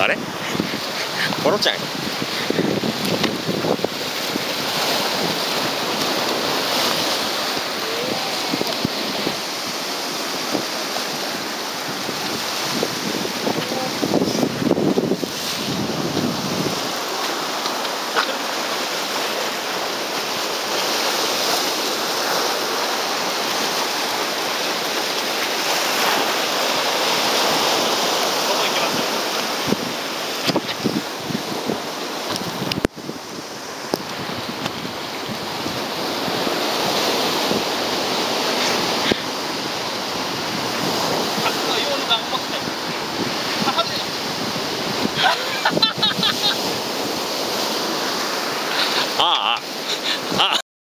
あれ？コロちゃん。